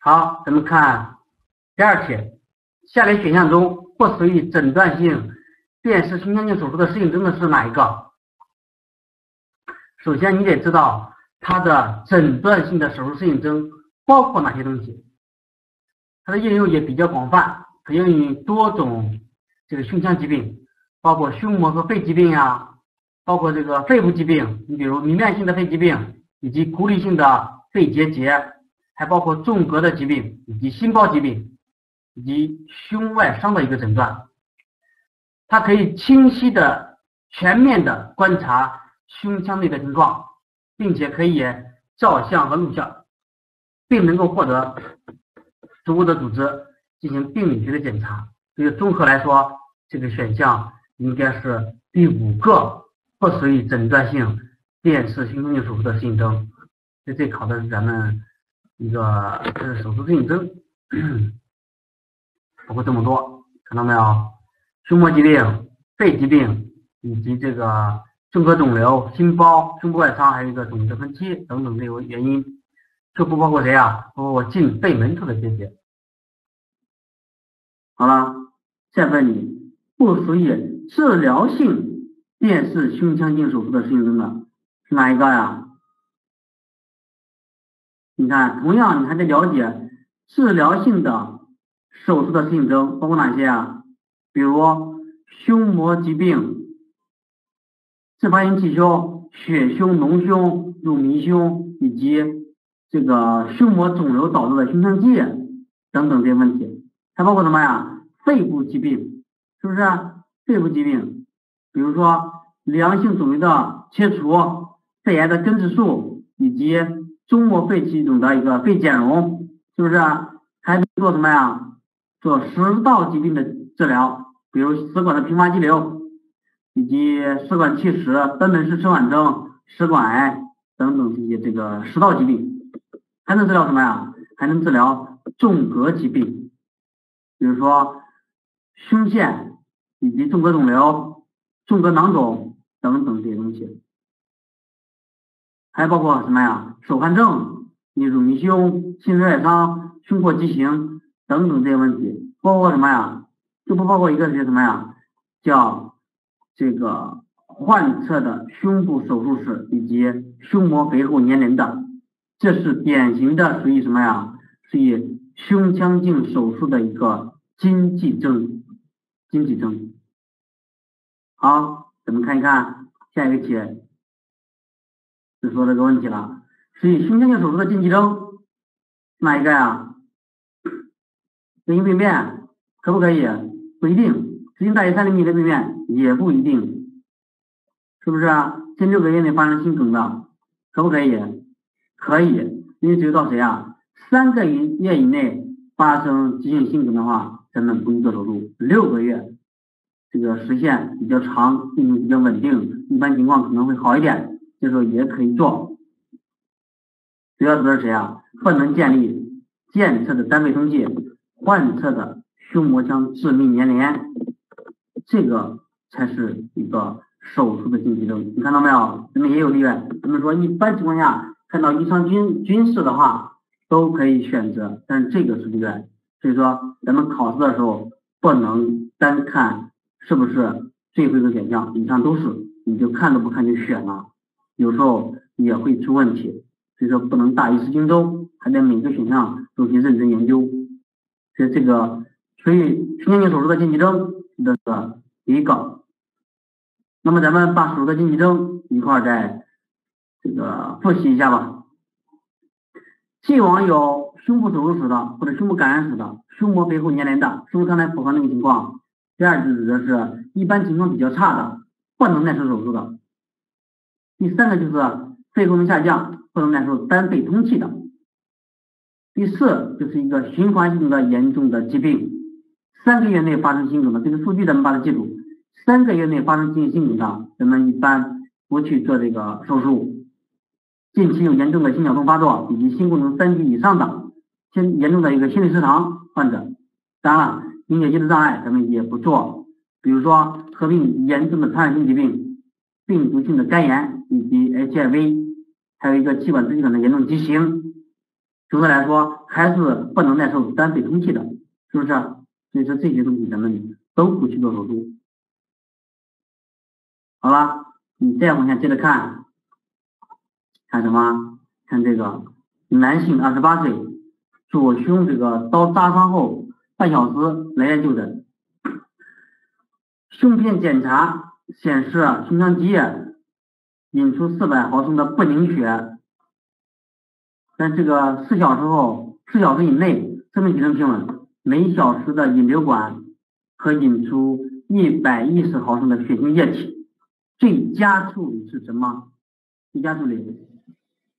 好，咱们看第二题，下列选项中不属于诊断性变视胸腔镜手术的适应症的是哪一个？首先，你得知道它的诊断性的手术适应症包括哪些东西。它的应用也比较广泛，可用于多种这个胸腔疾病，包括胸膜和肺疾病呀，包括这个肺部疾病，你比如弥漫性的肺疾病，以及孤立性的肺结节。还包括纵隔的疾病，以及心包疾病，以及胸外伤的一个诊断。它可以清晰的、全面的观察胸腔内的情况，并且可以照相和录像，并能够获得足够的组织进行病理学的检查。所以综合来说，这个选项应该是第五个，不属于诊断性电视胸腔镜手术的适应症。这这考的是咱们。一个这是手术适应症，包括这么多，看到没有？胸膜疾病、肺疾病，以及这个胸科肿瘤、心包、胸部外伤，还有一个肿瘤分期等等这个原因，就不包括谁啊？包括我进肺门处的结节。好了，再问你，不属于治疗性变视胸腔镜手术的适应症的是哪一个呀？你看，同样你还得了解治疗性的手术的适应症包括哪些啊？比如胸膜疾病、自发性气胸、血胸、脓胸、乳糜胸，以及这个胸膜肿瘤导致的胸腔积液等等这些问题。还包括什么呀？肺部疾病，是不是？肺部疾病，比如说良性肿瘤的切除、肺癌的根治术，以及。中国肺气肿的一个肺减容，是不是？还能做什么呀？做食道疾病的治疗，比如食管的平滑肌瘤，以及食管憩室、贲门氏食管症、食管癌等等这些这个食道疾病。还能治疗什么呀？还能治疗纵隔疾病，比如说胸腺以及纵隔肿瘤、纵隔囊肿等等这些东西。还包括什么呀？手汗症、你乳糜胸、心室外伤、胸廓畸形等等这些问题，包括什么呀？就不包括一个是什么呀？叫这个患侧的胸部手术史以及胸膜肥厚粘连的，这是典型的属于什么呀？属于胸腔镜手术的一个禁忌症，禁忌症。好，咱们看一看下一个题。就说这个问题了，所以胸腔镜手术的禁忌症哪一个呀？流行病变可不可以？不一定，直径大于三厘米的病变也不一定，是不是啊？近六个月内发生心梗的可不可以？可以，因为只有到谁啊？三个月以内发生急性心梗的话，咱们不用做手术。六个月这个时限比较长，病情比较稳定，一般情况可能会好一点。这时候也可以做，主要指的是谁啊？不能建立检测的单位登记，患侧的胸膜腔致密粘连，这个才是一个手术的禁忌症。你看到没有？咱们也有例外。咱们说一般情况下看到异常均均势的话，都可以选择，但是这个是例外。所以说咱们考试的时候不能单看是不是最后一个选项，以上都是，你就看都不看就选了。有时候也会出问题，所以说不能大意失荆州，还得每个选项都去认真研究。所以这个，所以胸腔镜手术的禁忌症这是第一个。那么咱们把手术的禁忌症一块儿再这个复习一下吧。既往有胸部手术史的或者胸部感染史的，胸膜肥厚粘连的，是不是刚才符合那个情况？第二就指的是一般情况比较差的，不能耐受手术的。第三个就是肺功能下降，不能耐受单倍通气的。第四就是一个循环性的严重的疾病，三个月内发生心梗的，这个数据咱们把它记住。三个月内发生急性心梗的，咱们一般不去做这个手术。近期有严重的心绞痛发作，以及心功能三级以上的，心严重的一个心律失常患者，当然了，凝血机的障碍咱们也不做。比如说合并严重的传染性疾病，病毒性的肝炎。以及 HIV，还有一个气管支气管的严重畸形，总的来说还是不能耐受单肺通气的，是不是？所以说这些东西咱们都不去做手术。好了，你再往下接着看，看什么？看这个男性二十八岁，左胸这个刀扎伤后半小时来院就诊，胸片检查显示胸腔积液引出四百毫升的不凝血，在这个四小时后四小时以内生命体征平稳，每小时的引流管可引出一百一十毫升的血清液体。最佳处理是什么？最佳处理，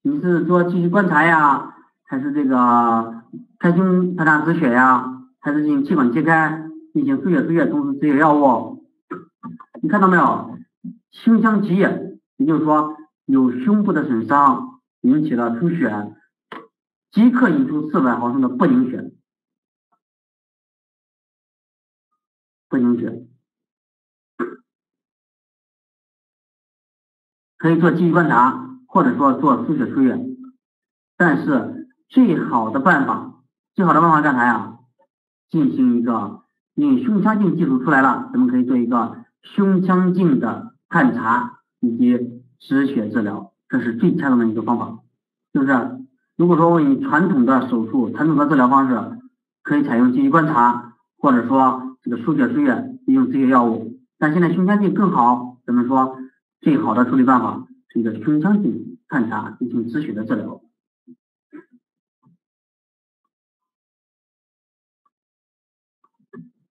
你是说继续观察呀，还是这个开胸排查止血呀，还是进行气管切开，进行输血输液，同时止血药物？你看到没有？胸腔积液，也就是说有胸部的损伤引起了出血，即刻引出四百毫升的不凝血，不凝血。可以做继续观察，或者说做输血输液，但是最好的办法，最好的办法干啥呀？进行一个，因为胸腔镜技术出来了，咱们可以做一个胸腔镜的探查以及止血治疗，这是最恰当的一个方法，是不是？如果说我们传统的手术、传统的治疗方式，可以采用继续观察，或者说这个输血输液，利用这些药物，但现在胸腔镜更好，怎么说？最好的处理办法是一个胸腔镜探查进行止血的治疗。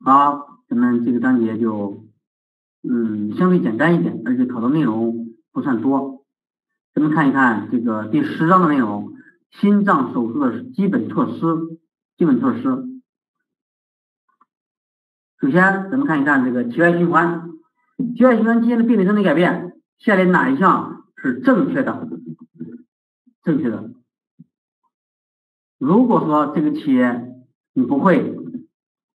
好，咱们这个章节就嗯相对简单一点，而且考的内容不算多。咱们看一看这个第十章的内容：心脏手术的基本措施。基本措施。首先，咱们看一看这个体外循环，体外循环期间的病理生理改变。下列哪一项是正确的？正确的。如果说这个题你不会，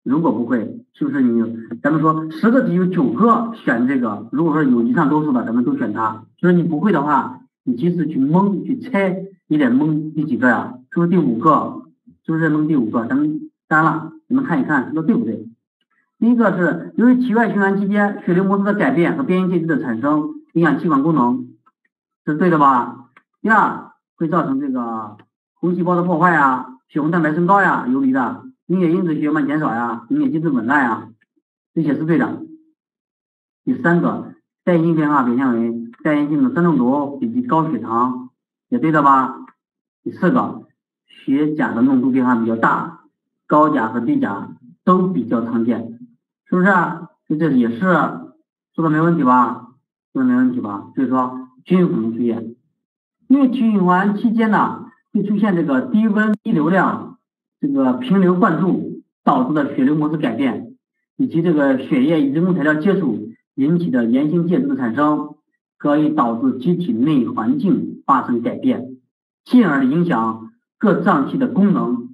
如果不会，是不是你？咱们说十个题有九个选这个。如果说有以上都是的，咱们都选它。就是你不会的话，你即使去蒙去猜，你得蒙第几个呀？是不是第五个？是不是蒙第五个？咱们当然了，你们看一看，说对不对？第一个是由于体外循环期间血流模式的改变和边缘介质的产生。影响气管功能，这是对的吧？第二，会造成这个红细胞的破坏呀，血红蛋白升高呀，游离的凝血因子血慢减少呀，凝血机制紊乱呀，这些是对的。第三个，代谢变化表现为代谢性的酸中毒以及高血糖，也对的吧？第四个，血钾的浓度变化比较大，高钾和低钾都比较常见，是不是？就这也是说的没问题吧？说的没问题吧？所以说均衡出现，因为体循环期间呢，会出现这个低温低流量，这个平流灌注导致的血流模式改变，以及这个血液与人工材料接触引起的炎性介质的产生，可以导致机体内环境发生改变，进而影响各脏器的功能。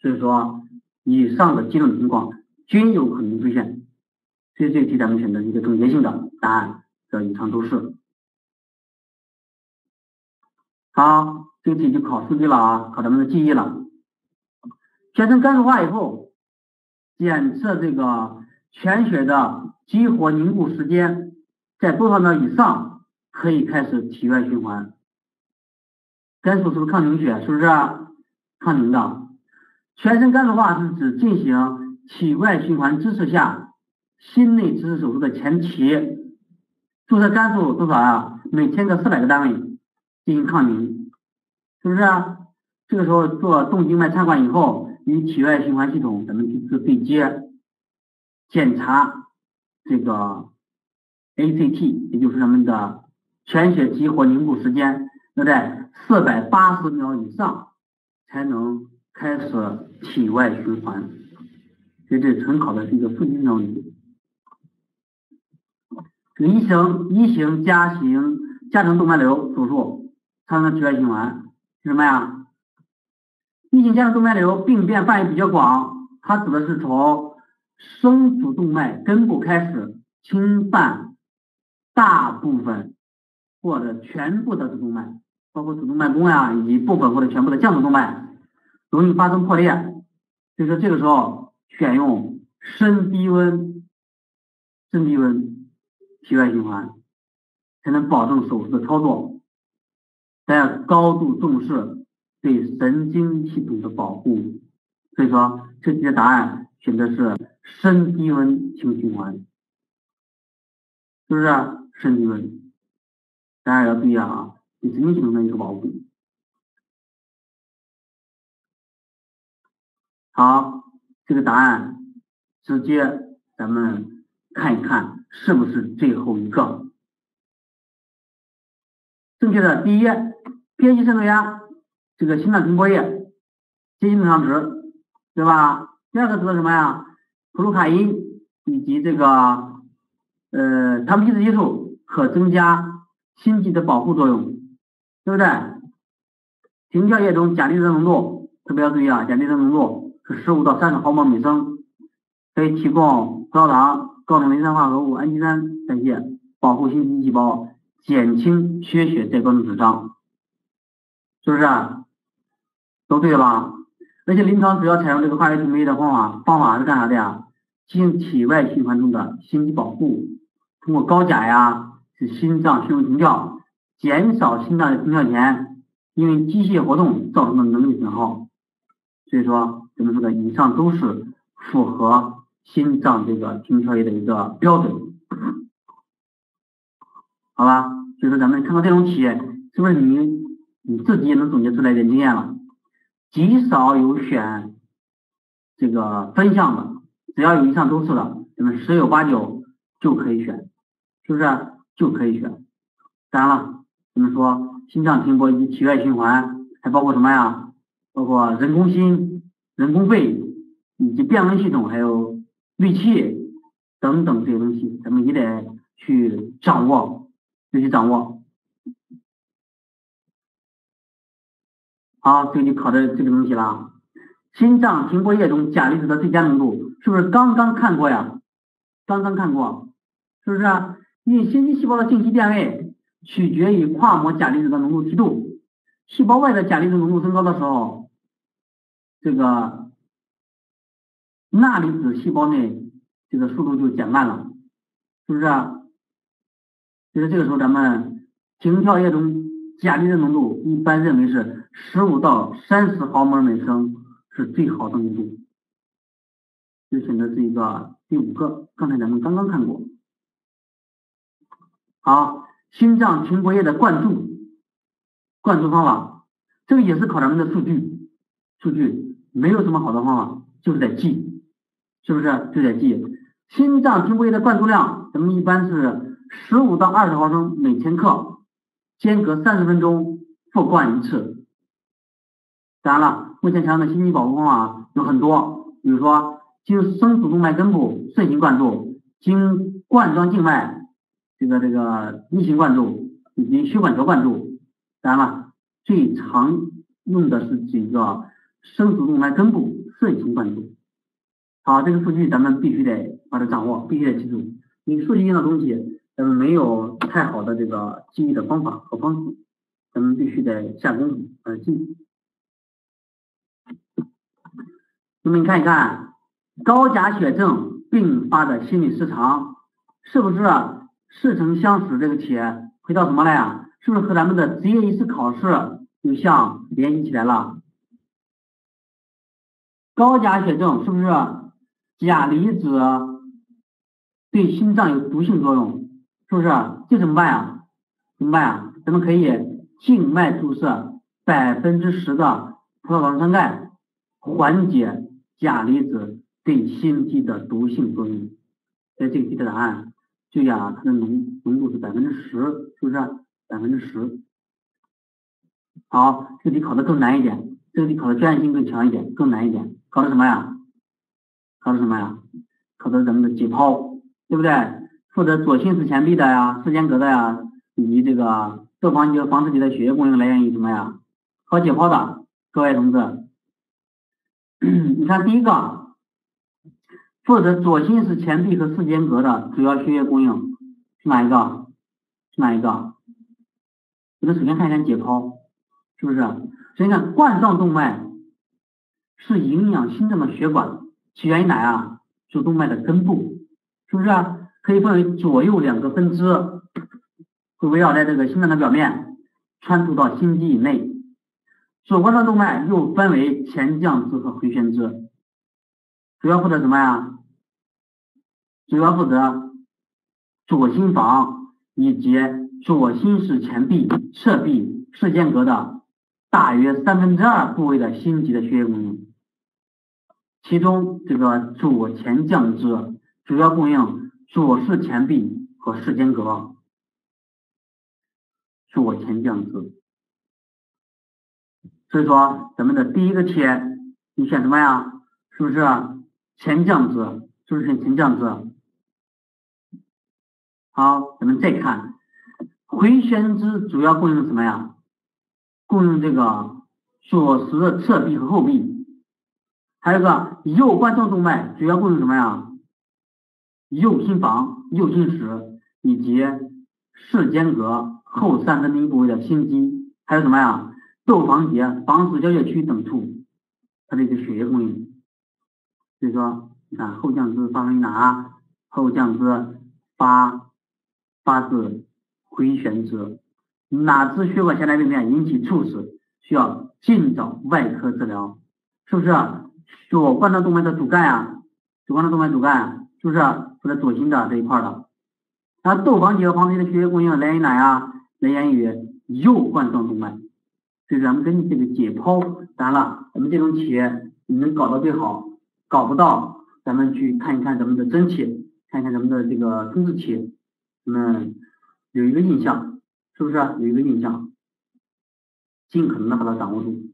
所以说，以上的几种情况均有可能出现。所以这题咱们选择一个总结性的答案。的以上都是好，这个题就考数据了啊，考咱们的记忆了。全身干燥化以后，检测这个全血的激活凝固时间在多少秒以上，可以开始体外循环。肝素是不是抗凝血？是不是抗凝的？全身干燥化是指进行体外循环支持下心内支持手术的前提。注射肝素多少啊？每天个四百个单位进行抗凝，是不是？这个时候做动静脉插管以后，与体外循环系统咱们去做对接，检查这个 ACT，也就是咱们的全血激活凝固时间要在四百八十秒以上才能开始体外循环。所以这纯考的是一个数据上问题。一型一型加型加成动脉瘤手术产生体外循环是什么呀？一型加成动脉瘤病变范围比较广，它指的是从生主动脉根部开始侵犯大部分或者全部的主动脉，包括主动脉弓呀，以及部分或者全部的降主动脉，容易发生破裂，所以说这个时候选用深低温、深低温体外循环，才能保证手术的操作。大家高度重视对神经系统的保护，所以说这题的答案选的是深低温轻循环，是不是深低温？大家要注意啊，对神经系统的一个保护。好，这个答案直接咱们看一看是不是最后一个正确的。第一。边际渗透压，这个心脏停泊液接近正常值，对吧？第二个知道什么呀？普鲁卡因以及这个呃糖皮质激素可增加心肌的保护作用，对不对？停跳液中钾离子浓度特别要注意啊，钾离子浓度是十五到三十毫摩尔每升，可以提供葡萄糖、高能磷酸化合物、氨基酸代谢，保护心肌细胞，减轻缺血带光的损伤。是不是？都对吧？而且临床主要采用这个化学停泊液的方法，方法是干啥的呀？进行体外循环中的心肌保护，通过高钾呀，使心脏迅速停跳，减少心脏的停跳前因为机械活动造成的能力损耗。所以说，咱们说的以上都是符合心脏这个停跳液的一个标准，好吧？所以说，咱们看到这种题，是不是你？你自己也能总结出来一点经验了，极少有选这个分项的，只要有以上都是的，咱们十有八九就可以选，是不是就可以选？当然了，咱们说心脏停泊以及体外循环，还包括什么呀？包括人工心、人工肺以及变温系统，还有滤器等等这些东西，咱们也得去掌握，得去掌握。好，这里考的这个东西了。心脏停泊液中钾离子的最佳浓度是不是刚刚看过呀？刚刚看过，是不是？因为心肌细胞的静息电位取决于跨膜钾离子的浓度梯度。细胞外的钾离子浓度增高的时候，这个钠离子细胞内这个速度就减慢了，是不是？就是这个时候，咱们停跳液中钾离子浓度一般认为是。十五到三十毫摩尔每升是最好的浓度，就选择这一个第五个，刚才咱们刚刚看过。好，心脏停泊液的灌注，灌注方法，这个也是考咱们的数据，数据没有什么好的方法，就是在记，是不是？就在记，心脏停泊液的灌注量，咱们一般是十五到二十毫升每千克，间隔三十分钟复灌一次。当然了，目前常用的心肌保护方法有很多，比如说经深主动脉根部顺行灌注，经冠状静脉这个这个逆行灌注，以及血管条灌注。当然了，最常用的是这个深主动脉根部顺行灌注。好，这个数据咱们必须得把它掌握，必须得记住。你数据性的东西，咱们没有太好的这个记忆的方法和方式，咱们必须得下功夫呃记。那么你看一看，高钾血症并发的心理失常，是不是似曾相识？这个题回到什么了呀？是不是和咱们的职业医师考试有相联系起来了？高钾血症是不是钾离子对心脏有毒性作用？是不是？这怎么办呀？怎么办呀？咱们可以静脉注射百分之十的葡萄糖酸钙，缓解。钾离子对心肌的毒性作用，在这个题的答案，就呀，它的浓浓度是百分之十，是不是？百分之十。好，这题考的更难一点，这个题考的专业性更强一点，更难一点。考的什么呀？考的什么呀？考的咱们的解剖，对不对？负责左心室前壁的呀，室间隔的呀，以及这个窦房及房室里的血液供应来源于什么呀？考解剖的，各位同志。你看，第一个负责左心室前壁和室间隔的主要血液供应是哪一个？是哪一个？我们首先看一下解剖，是不是？首先看冠状动脉是营养心脏的血管，起源于哪啊？主动脉的根部，是不是啊？可以分为左右两个分支，会围绕在这个心脏的表面，穿透到心肌以内。左冠状动脉又分为前降支和回旋支，主要负责什么呀？主要负责左心房以及左心室前壁、侧壁、室间隔的大约三分之二部位的心肌的血液供应。其中，这个左前降支主要供应左室前壁和室间隔。左前降支。所以说，咱们的第一个题，你选什么呀？是不是前降支？是不是选前降支？好，咱们再看回旋支主要供应什么呀？供应这个左室的侧壁和后壁，还有个右冠状动脉主要供应什么呀？右心房、右心室以及室间隔后三分之一部位的心肌，还有什么呀？窦房结、房室交界区等处，它的一个血液供应。所以说，你看后降支发生于哪？后降支发发自回旋支，哪支血管狭窄病变引起猝死，需要尽早外科治疗，是不是？左冠状动脉的主干呀，左冠状动脉主干是不是？负责左心的这一块的。那窦房结和房室的血液供应来源于哪呀？来源于右冠状动脉。所以咱们根据这个解剖，当然了，咱们这种题你能搞到最好，搞不到，咱们去看一看咱们的真题，看一看咱们的这个通识题，咱们有一个印象，是不是有一个印象？尽可能的把它掌握住。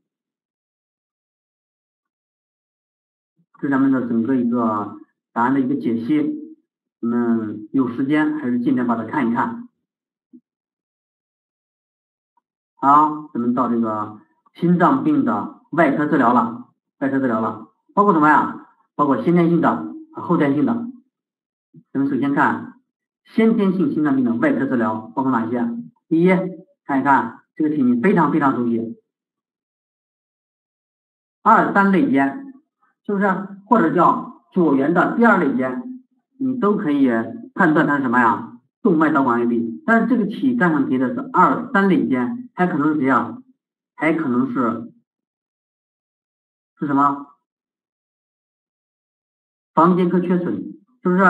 这是咱们的整个一个答案的一个解析，咱们有时间还是尽量把它看一看。好，咱们到这个心脏病的外科治疗了，外科治疗了，包括什么呀？包括先天性的和后天性的。咱们首先看先天性心脏病的外科治疗包括哪些？第一，看一看这个题你非常非常熟悉，二三肋间，是不是？或者叫左旋的第二肋间，你都可以判断它是什么呀？动脉导管外壁。但是这个题干上提的是二三肋间。还可能是谁啊？还可能是是什么？房间科缺损，是不是？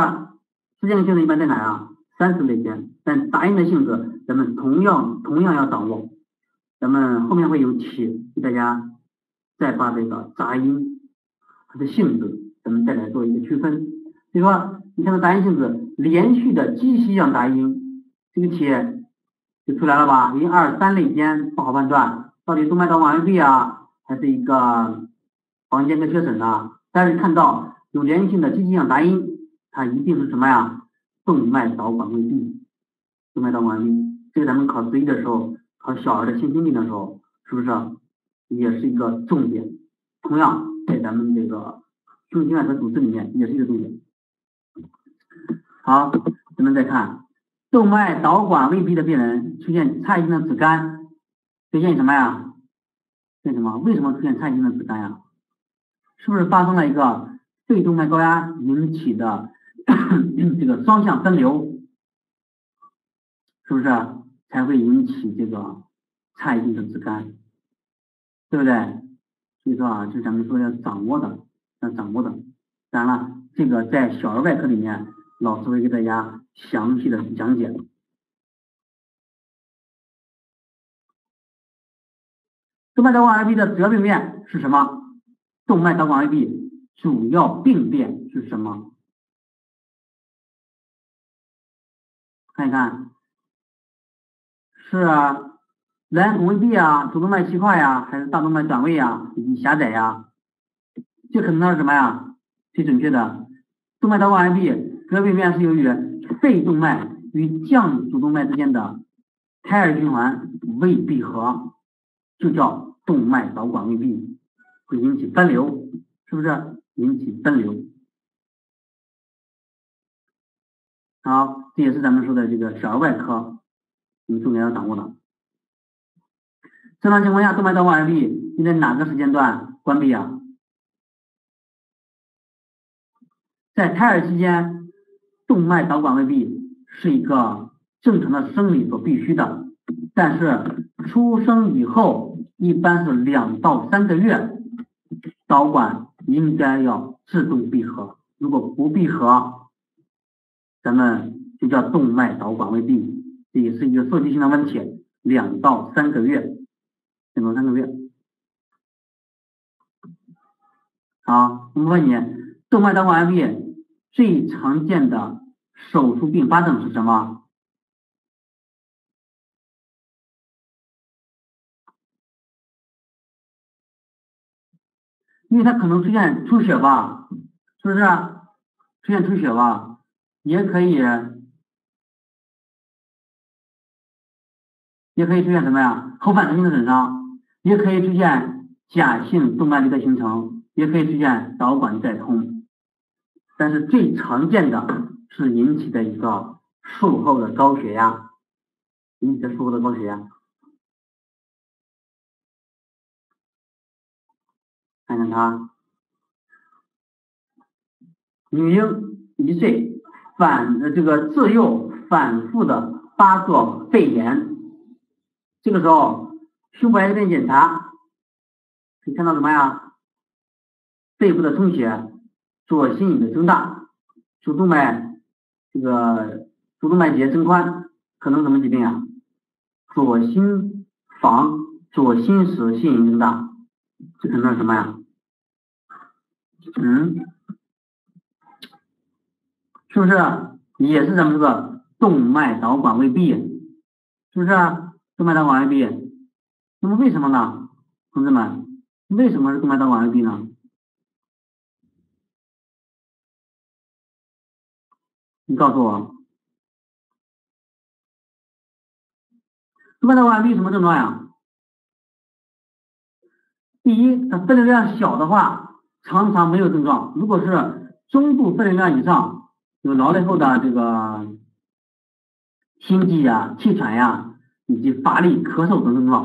时间的缺损一般在哪啊？三四肋间。但杂音的性质，咱们同样同样要掌握。咱们后面会有题给大家再把这个杂音它的性质，咱们再来做一个区分。比如说，你看到杂音性质，连续的机器样杂音，这个题。就出来了吧？一二三类间不好判断，到底动脉导管未闭啊，还是一个房间科缺损呢？但是看到有连续性的机器样杂音，它一定是什么呀？动脉导管未闭，动脉导管未闭。这个咱们考 C 的时候，考小儿的心心病的时候，是不是也是一个重点？同样在咱们这个胸心外科组织里面也是一个重点。好，咱们再看。动脉导管未闭的病人出现差异性的紫绀，出现什么呀？为什么？为什么出现差异性的紫绀呀？是不是发生了一个肺动脉高压引起的这个双向分流？是不是才会引起这个差异性的紫绀？对不对？所以说啊，就咱们说要掌握的，掌握的。当然了，这个在小儿外科里面。老师会给大家详细的讲解。动脉导管外壁的主要病变是什么？动脉导管外壁主要病变是什么？看一看，是蓝孔未闭啊，主动脉气块呀，还是大动脉转位呀，以及狭窄呀？这可能是什么呀？最准确的，动脉导管外壁。主要病变是由于肺动脉与降主动脉之间的胎儿循环未闭合，就叫动脉导管未闭，会引起分流，是不是？引起分流。好，这也是咱们说的这个小儿外科，你重点要掌握的。正常情况下，动脉导管外壁应在哪个时间段关闭啊？在胎儿期间，动脉导管未闭是一个正常的生理所必须的，但是出生以后一般是两到三个月，导管应该要自动闭合，如果不闭合，咱们就叫动脉导管未闭，这也是一个受激性的问题，两到三个月，两到三个月。好，我们问你，动脉导管未闭。最常见的手术并发症是什么？因为它可能出现出血吧，是不是？出现出血吧，也可以，也可以出现什么呀？后反神经的损伤，也可以出现假性动脉瘤的形成，也可以出现导管再通。但是最常见的是引起的一个术后的高血压，引起的术后的高血压。看看他，女婴一岁反这个自幼反复的发作肺炎，这个时候胸部 X 片检查可以看到什么呀？肺部的充血。左心影的增大，主动脉这个主动脉结增宽，可能什么疾病啊？左心房、左心室心影增大，这可能什么呀？嗯，是不是也是咱们这个动脉导管未闭？是不是动脉导管未闭？那么为什么呢，同志们？为什么是动脉导管未闭呢？你告诉我，动脉导管闭什么症状呀？第一，它分流量小的话，常常没有症状；如果是中度分流量以上，有劳累后的这个心悸呀、气喘呀，以及乏力、咳嗽等症状。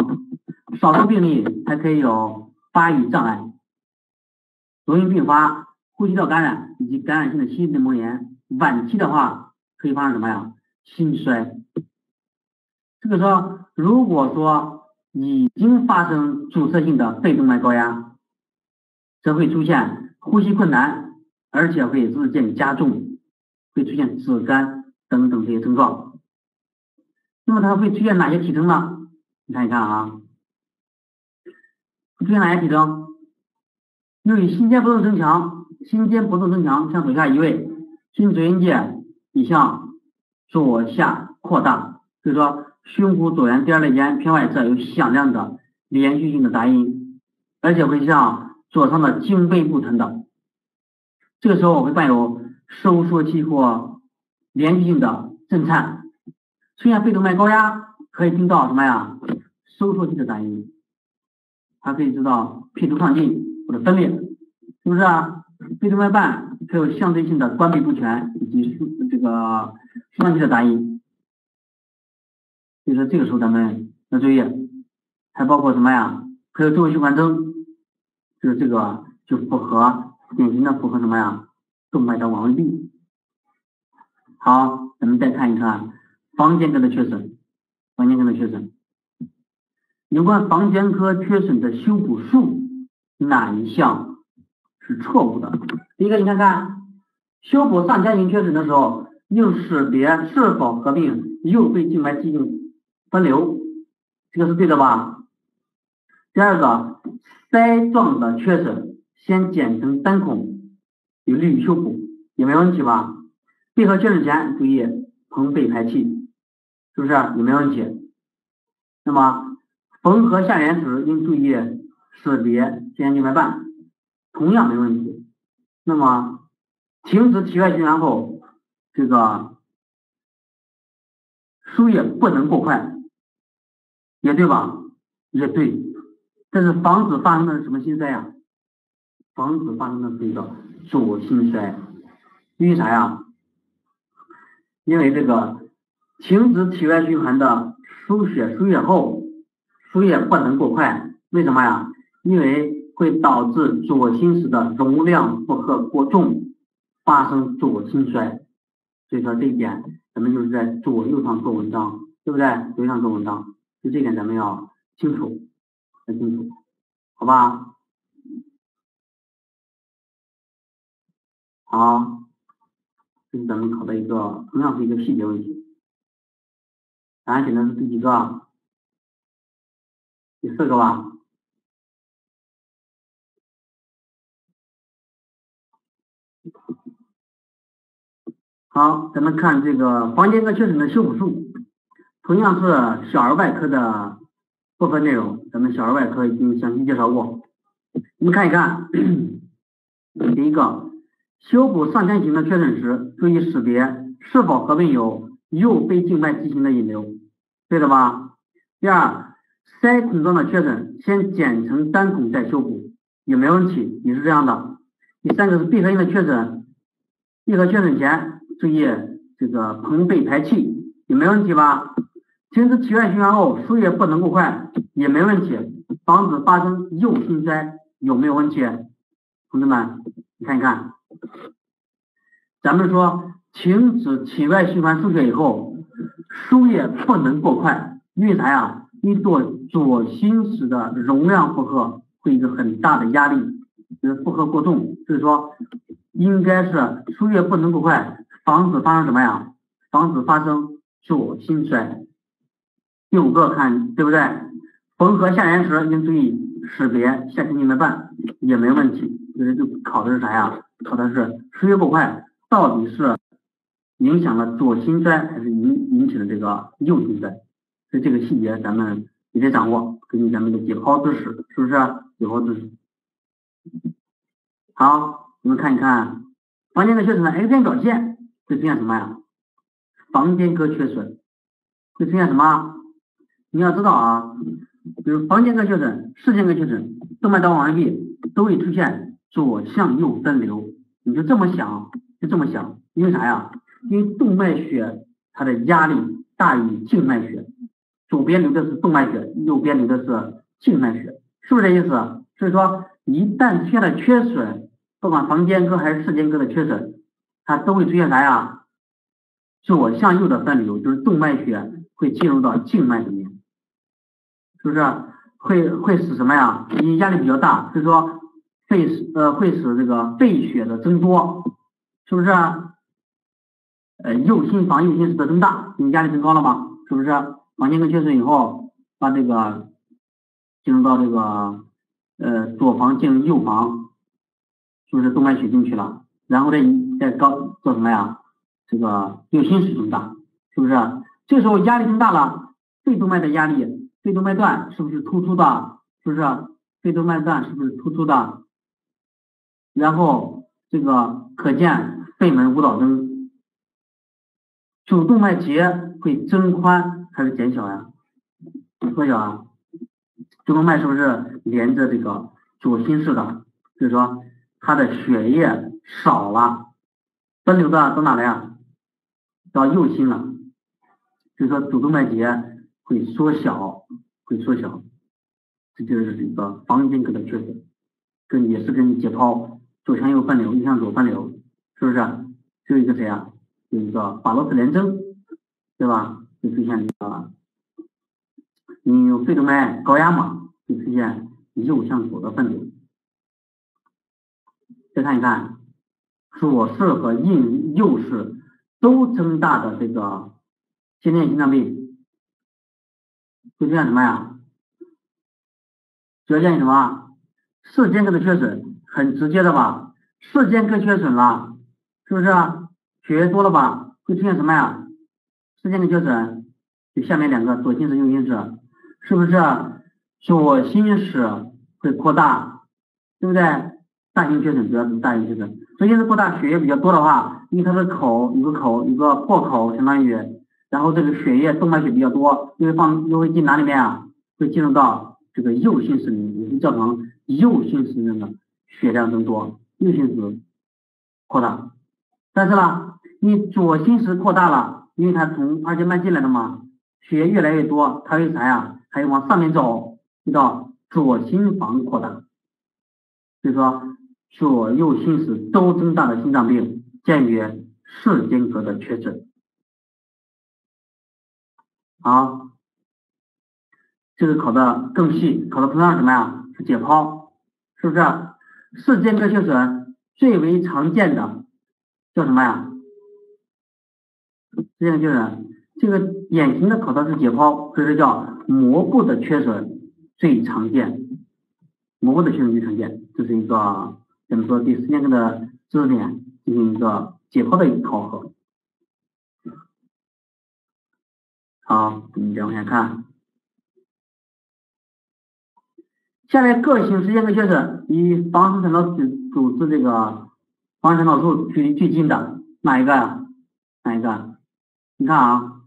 少数病例还可以有发育障碍、容易并发呼吸道感染以及感染性的心内膜炎。晚期的话，可以发生什么呀？心衰。这个时候，如果说已经发生阻塞性的肺动脉高压，则会出现呼吸困难，而且会日渐加重，会出现止干等等这些症状。那么它会出现哪些体征呢？你看一看啊，出现哪些体征？由于心尖搏动增强，心尖搏动增强，向左下移位。心左心界你向左下扩大，所以说胸骨左缘第二肋间偏外侧有响亮的连续性的杂音，而且会向左上的颈背部传导。这个时候我会伴有收缩期或连续性的震颤，出现肺动脉高压可以听到什么呀？收缩期的杂音，还可以知道皮图亢进或者分裂，是不是啊？肺动脉瓣。还有相对性的关闭不全以及这个舒张期的杂音，所以说这个时候咱们要注意，还包括什么呀？还有周围循环征，就是这个就符合典型的符合什么呀？动脉导管未闭。好，咱们再看一看房间隔的缺损，房间隔的缺损，有关房间科缺损的修补术哪一项是错误的？第一个，你看看修补上腔型缺损的时候，应识别是否合并右肺静脉畸形分流，这个是对的吧？第二个，腮状的缺损先剪成单孔，有利于修补，也没问题吧？闭合缺损前注意膨肺排气，是不是也没问题？那么缝合下缘时应注意识别前静脉瓣，同样没问题。那么停止体外循环后，这个输液不能过快，也对吧？也对，这是防止发生的什么心衰呀？防止发生的是一个左心衰，因为啥呀？因为这个停止体外循环的输血输液后，输液不能过快，为什么呀？因为会导致左心室的容量负荷过重，发生左心衰。所以说这一点，咱们就是在左右上做文章，对不对？左右上做文章，就这点咱们要清楚，要清楚，好吧？好，这是咱们考的一个同样是一个细节问题。答案选的是第几个？第四个吧。好，咱们看这个房间科确诊的修补术，同样是小儿外科的部分内容，咱们小儿外科已经详细介绍过。我们看一看，第一个。修补上天型的缺损时，注意识别是否合并有右非静脉畸形的引流，对了吧？第二，塞孔状的缺损，先剪成单孔再修补，有没问题？也是这样的。第三个是闭合性的缺损，闭合缺损前注意这个膨背排气，也没问题吧？停止体外循环后，输液不能过快，也没问题，防止发生右心衰，有没有问题？同志们，你看一看。咱们说停止体外循环输血以后，输液不能过快，因为啥呀？因为做左心室的容量负荷会一个很大的压力，就是负荷过重，所以说应该是输液不能过快，防止发生什么呀？防止发生左心衰。第五个看对不对？缝合下沿时应注意识别下腔静脉瓣，也没问题。就是就考的是啥呀？考的是输液过快，到底是影响了左心衰，还是引引起了这个右心衰？所以这个细节咱们也得掌握，根据咱们的解剖知识，是不是解剖知识？好，我们看一看房间科缺损的 X 线表现会出现什么呀？房间隔缺损会出现什么？你要知道啊，比如房间隔缺损、室间隔缺损、动脉导管完闭都会出现。左向右分流，你就这么想，就这么想，因为啥呀？因为动脉血它的压力大于静脉血，左边流的是动脉血，右边流的是静脉血，是不是这意思？所以说，一旦出现了缺损，不管房间隔还是室间隔的缺损，它都会出现啥呀？左向右的分流，就是动脉血会进入到静脉里面，是不是？会会使什么呀？你压力比较大，所以说。会使呃会使这个肺血的增多，是不是？呃，右心房、右心室的增大，因为压力增高了吗，是不是？房间科缺损以后，把这个进入到这个呃左房进入右房，是不是动脉血进去了？然后再再高做什么呀？这个右心室增大，是不是？这时候压力增大了，肺动脉的压力，肺动脉段是不是突出的？是不是？肺动脉段是不是突出的？然后这个可见肺门舞蹈征，主动脉结会增宽还是减小呀？缩小啊？主动脉是不是连着这个左心室的？所以说它的血液少了，分流到到哪了呀？到右心了。就是说主动脉结会缩小，会缩小，这就是一个房间隔的缺损，跟也是跟解剖。左向右分流，右向左分流，是不是？就一个谁啊？有一个法洛斯联征，对吧？就出现这个，你有肺动脉高压嘛，就出现右向左的分流。再看一看，左室和右右室都增大的这个先天心脏病，会出现什么呀？主要见于什么？室间隔的缺损。很直接的吧，室间隔缺损了，是不是？血液多了吧，会出现什么呀？室间隔缺损，就下面两个左心室、右心室，是不是？左心室会扩大，对不对？大型缺损主要是大型缺损，左心室扩大，血液比较多的话，因为它的口有个口，有个破口，相当于，然后这个血液动脉血比较多，又会放又会进哪里面啊？会进入到这个右心室里面，也是造成右心室那个。血量增多，右心室扩大，但是呢，你左心室扩大了，因为它从二尖瓣进来的嘛，血液越来越多，它会啥呀？它会往上面走，就到左心房扩大。所以说，左右心室都增大的心脏病，鉴于室间隔的缺损。好，这个考的更细，考的同样什么呀？是解剖，是不是？室间隔缺损最为常见的叫什么呀？视间隔缺损，这个典型的考的是解剖，所以说叫膜部的缺损最常见，膜部的缺损最常见，这是一个咱们说第四节课的知识点进行一个解剖的一个考核。好，我们再往下看，下列各型时间隔缺损与房室传导组组织这个房室传导处距离最近的哪一个呀？哪一个？你看啊，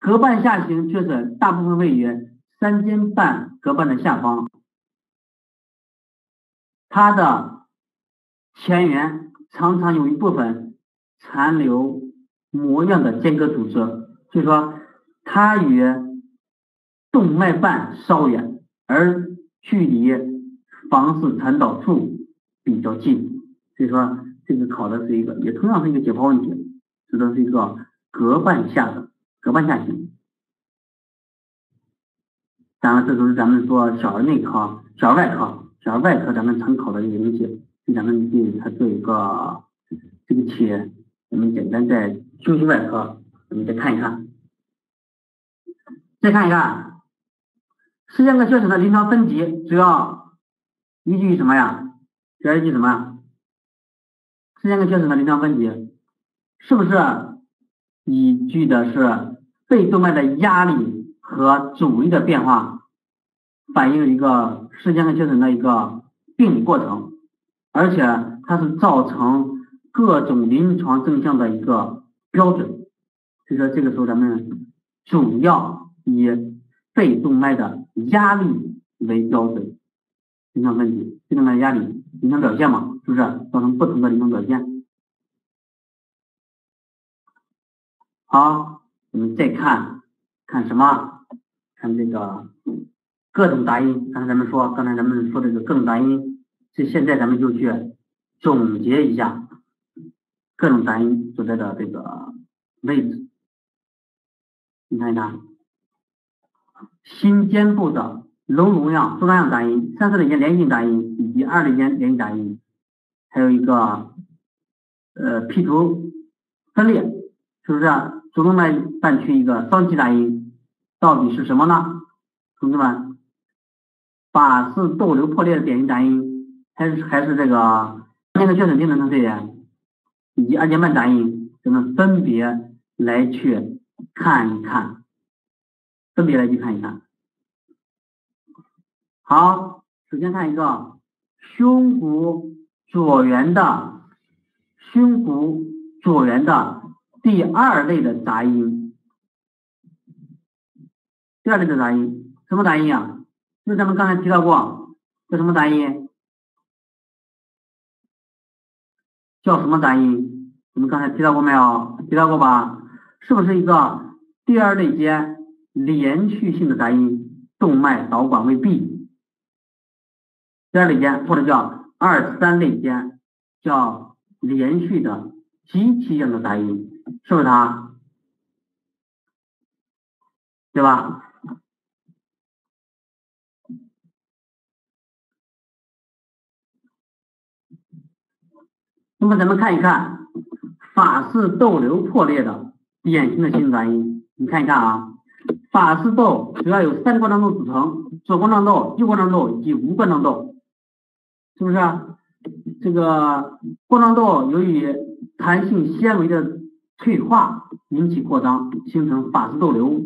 隔瓣下行缺损大部分位于三尖瓣隔瓣的下方，它的前缘常常有一部分残留膜样的间隔组织，所以说。它与动脉瓣稍远，而距离房室传导处比较近，所以说这个考的是一个，也同样是一个解剖问题，指的是一个隔瓣下的隔瓣下型。当然，这都是咱们说小儿内科、小儿外科、小儿外科咱们常考的一个东西，咱们对它做一个这个题，我们简单在胸胸外科，我们再看一看。再看一看，时间隔缺损的临床分级主要依据什么呀？主要依据什么？时间隔缺损的临床分级是不是依据的是肺动脉的压力和阻力的变化，反映一个时间隔缺损的一个病理过程，而且它是造成各种临床症状的一个标准。所以说，这个时候咱们主要。以肺动脉的压力为标准，临床问题，肺动脉压力临床表现嘛，是不是造成不同的临床表现？好，我们再看看什么？看这个各种杂音。刚才咱们说，刚才咱们说这个各种杂音，这现在咱们就去总结一下各种杂音所在的这个位置。你看一看。心尖部的隆隆样、舒张样杂音，三四类间连续杂音，以及二类间连续杂音，还有一个呃 P 图分裂，是不是？主动脉瓣区一个双气杂音，到底是什么呢？同志们，法氏窦瘤破裂的典型杂音，还是还是这个那个确诊病人的肺炎，以及二尖瓣杂音，咱们分别来去看一看。分别来去看一看。好，首先看一个胸骨左缘的胸骨左缘的第二类的杂音。第二类的杂音，什么杂音啊？就咱们刚才提到过，叫什么杂音？叫什么杂音？我们刚才提到过没有？提到过吧？是不是一个第二类间？连续性的杂音，动脉导管未闭。第二类间或者叫二三类间，叫连续的机器样的杂音，是不是它？对吧？那么咱们看一看法氏窦瘤破裂的典型的心杂音，你看一看啊。法氏窦主要有三冠状窦组成，左冠状窦、右冠状窦以及无冠状窦，是不是？这个冠状窦由于弹性纤维的退化引起扩张，形成法氏窦瘤。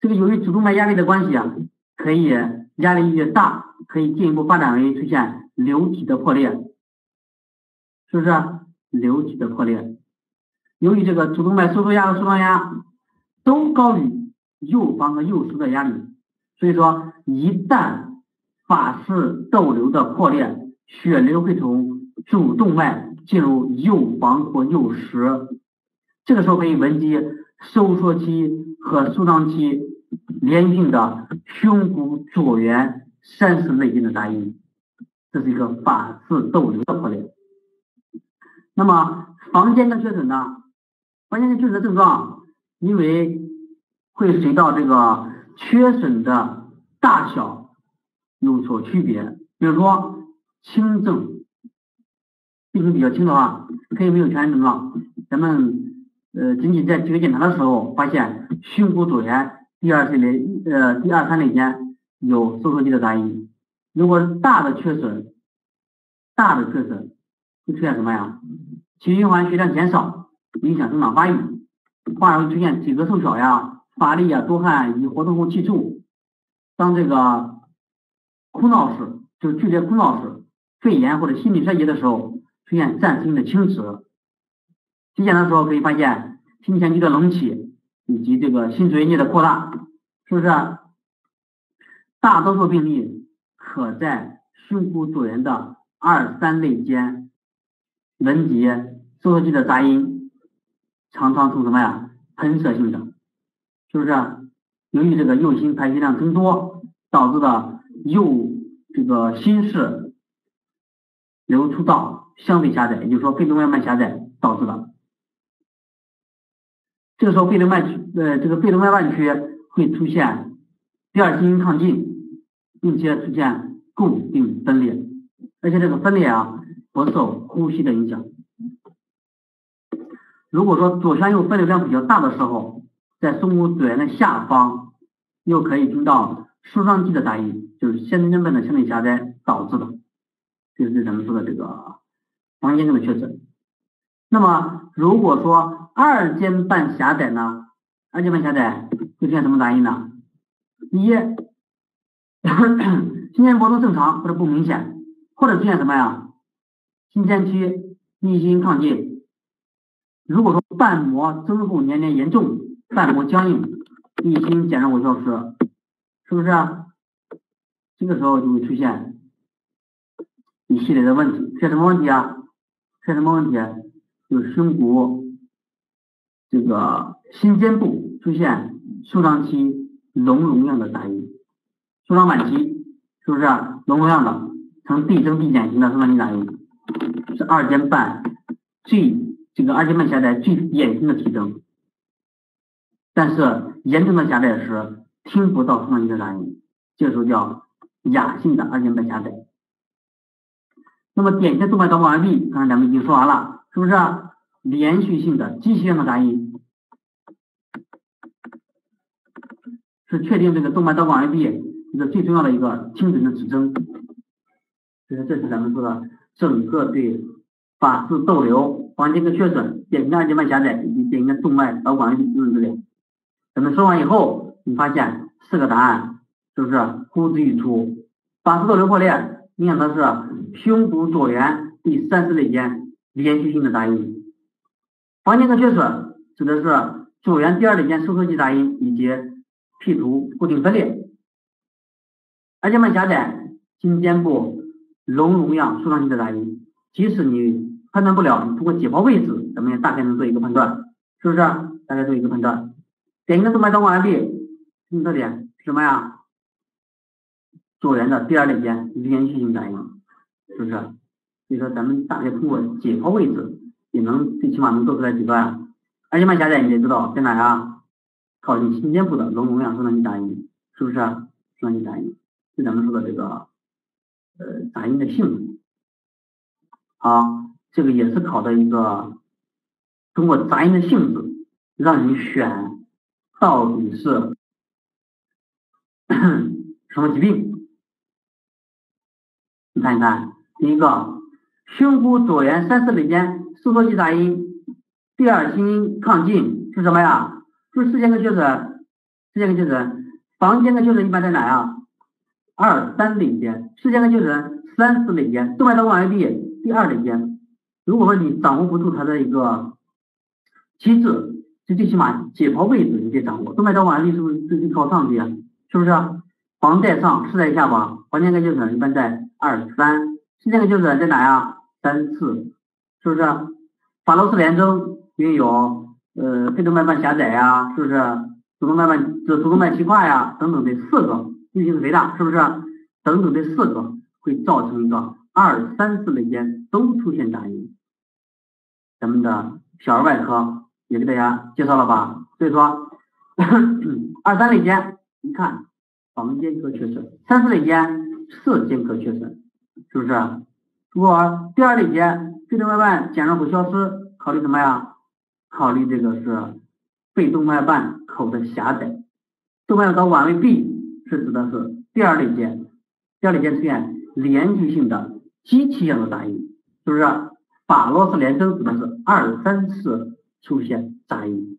这个由于主动脉压力的关系啊，可以压力越大，可以进一步发展为出现瘤体的破裂，是不是？瘤体的破裂，由于这个主动脉收缩压和舒张压。都高于右方和右输的压力，所以说一旦法氏窦瘤的破裂，血流会从主动脉进入右房或右室，这个时候可以闻及收缩期和舒张期连续的胸骨左缘三四类间的杂音，这是一个法氏窦瘤的破裂。那么房间的缺损呢？房间的缺损的症状，因为会随到这个缺损的大小有所区别。比如说轻症，病情比较轻的话，可以没有全身症状。咱们呃，仅仅在体格检查的时候，发现胸骨左缘第二、类呃第二、三肋间有收缩肌的杂音。如果是大的缺损，大的缺损会出现什么呀？气循环血量减少，影响生长发育，患儿会出现体格瘦小呀、乏力呀、多汗、以及活动后气促。当这个哭闹时，就剧烈哭闹时，肺炎或者心力衰竭的时候，出现暂时性的轻迟。体检的时候可以发现心前区的隆起，以及这个心椎叶的扩大，是不是？大多数病例可在胸骨左缘的二三肋间闻及收缩肌的杂音，常常从什么呀？喷射性的，是不是？由于这个右心排血量增多，导致的右。这个心室流出道相对狭窄，也就是说肺动脉瓣狭窄导致的。这个时候肺动脉呃这个肺动脉瓣区会出现第二心音亢进，并且出现固定分裂，而且这个分裂啊不受呼吸的影响。如果说左向右分流量比较大的时候，在胸骨左缘的下方又可以听到舒张肌的杂音。就是先天瓣的相对狭窄导致的，就是咱们说的这个房间上的缺损。那么如果说二尖瓣狭窄呢？二尖瓣狭窄会出现什么杂音呢？一，心尖搏动正常或者不明显，或者出现什么呀？心前区逆心亢进。如果说瓣膜增厚粘连严重，瓣膜僵硬，一心减少或消失，是不是？啊这个时候就会出现一系列的问题，出现什么问题啊？出现什么问题？就是胸骨这个心尖部出现舒张期隆隆样的杂音，舒张晚期是不是啊隆隆样的呈递增递减型的舒张期杂音？是二尖瓣最这个二尖瓣狭窄最典型的体征，但是严重的狭窄时听不到舒张期的杂音，这时候叫。亚性的二尖瓣狭窄，那么典型动脉导管完毕，刚才咱们已经说完了，是不是？连续性的机器性的杂音，是确定这个动脉导管完毕一个最重要的一个精准的指征。所以这是咱们说的整个对法氏窦瘤、房间的缺损、典型的二尖瓣狭窄以及典型的动脉导管完毕进行治疗。咱们说完以后，你发现四个答案。是不是呼之欲出？法氏窦瘤破裂影响的是胸骨左缘第三四肋间连续性的杂音，房间的缺损指的是左缘第二肋间收缩肌杂音以及 P 图固定分裂。二尖瓣狭窄，心尖部隆隆样舒张期的杂音，即使你判断不了，通过解剖位置，咱们也大概能做一个判断，是不是？大概做一个判断。典型的动脉导管完毕，什么特点？什么呀？左缘的第二肋间连续性杂音，是不是？所以说咱们大概通过解剖位置，也能最起码能做出来几个呀？二尖瓣狭窄你也知道在哪呀？靠近心尖部的隆隆样收张肌杂音，是不是？收张肌杂音，是咱们说的这个呃杂音的性质。好，这个也是考的一个通过杂音的性质，让你选到底是 什么疾病。你看一看，第一个胸骨左缘三四肋间收缩肌杂音，第二心音亢进是什么呀？就是四间隔缺损，四间隔缺损，房间隔缺损一般在哪呀？二三肋间，四间隔缺损三四肋间，动脉导管完毕第二肋间。如果说你掌握不住它的一个机制，就最起码解剖位置你得掌握。动脉导管完毕是不是是靠上去呀？是不是？房在上，室在下吧？房间隔缺损一般在。二三，室间隔缺损在哪呀？三四，是不是？法罗氏联征因为有呃肺动脉瓣狭窄呀，是不是？主动脉瓣这主动脉气跨呀等等这四个，运行是肥大，是不是？等等这四个会造成一个二三四肋间都出现杂音。咱们的小儿外科也给大家介绍了吧？所以说，二三类间，你看房间科缺损，三四类间射间科缺损，是不是？如果第二类间肺动脉瓣减弱口消失，考虑什么呀？考虑这个是肺动脉瓣口的狭窄，动脉导管为闭，是指的是第二类间，第二类间出现连续性的机器样的杂音，是不是？法罗斯连声指的是二三次出现杂音。